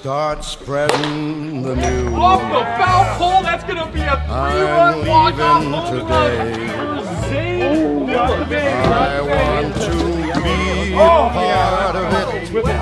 start spreading the news. Off the foul pole, that's going to be a three-run walk-off home today. run. Zane Miller. I want to be a part of it. Oh,